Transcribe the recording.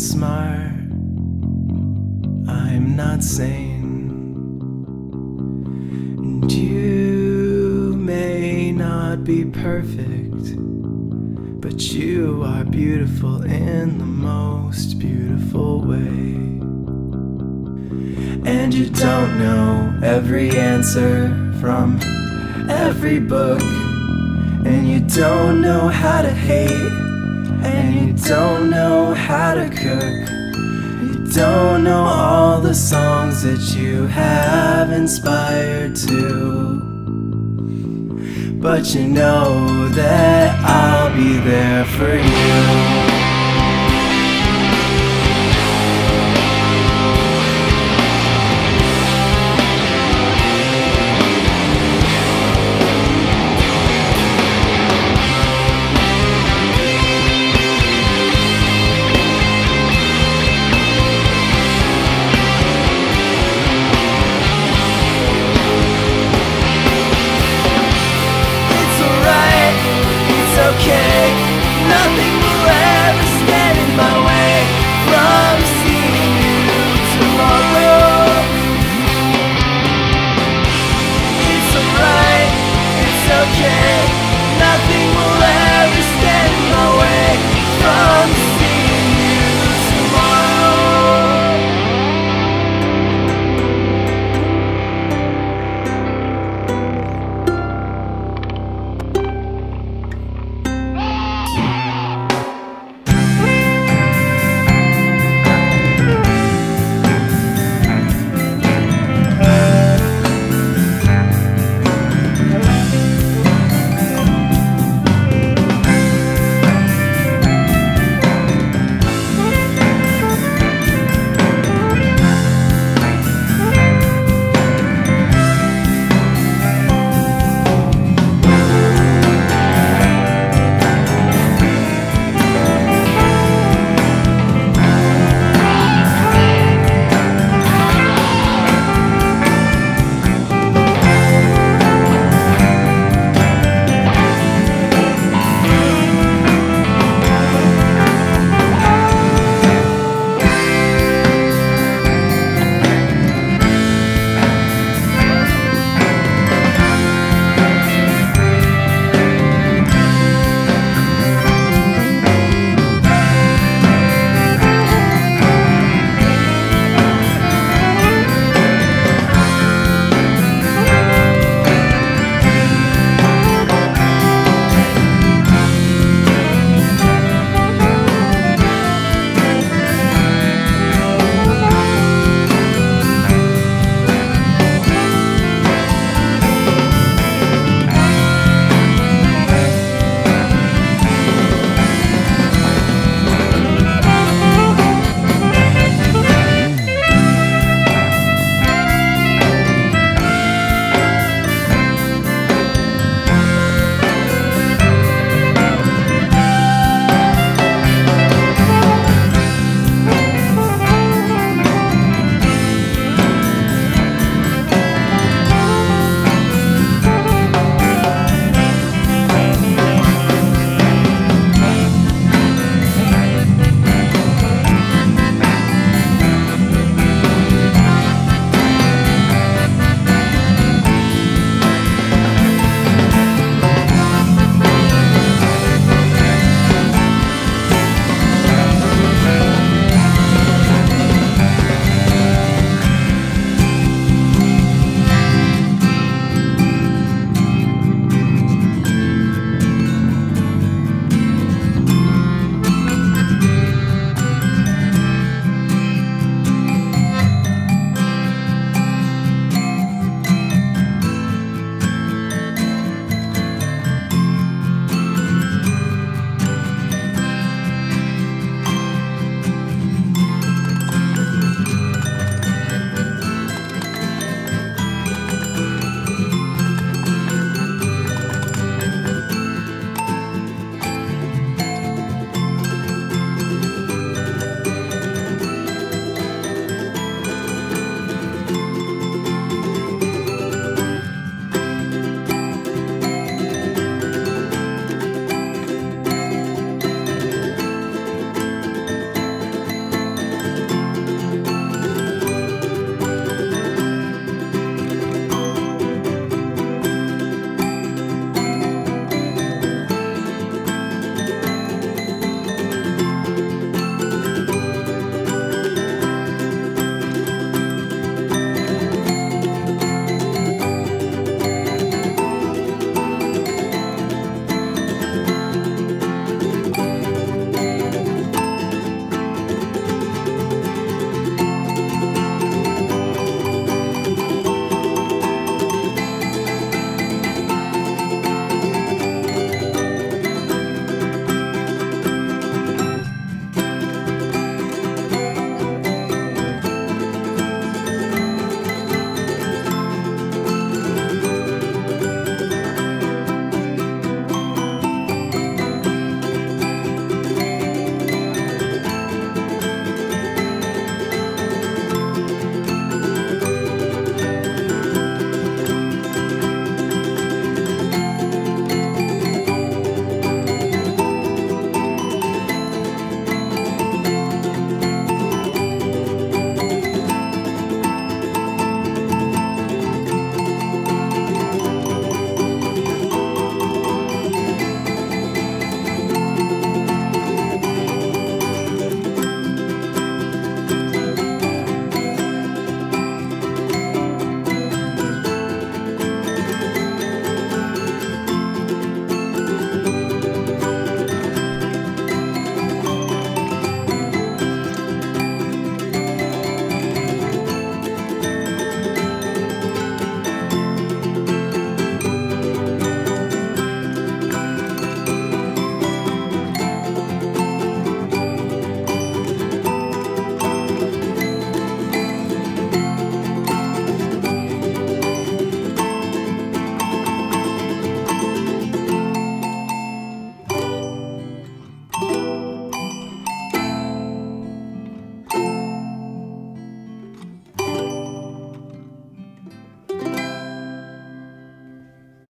smart. I'm not sane. And you may not be perfect, but you are beautiful in the most beautiful way. And you don't know every answer from every book. And you don't know how to hate. Don't know how to cook. You don't know all the songs that you have inspired to. But you know that I'll be there for you. nothing.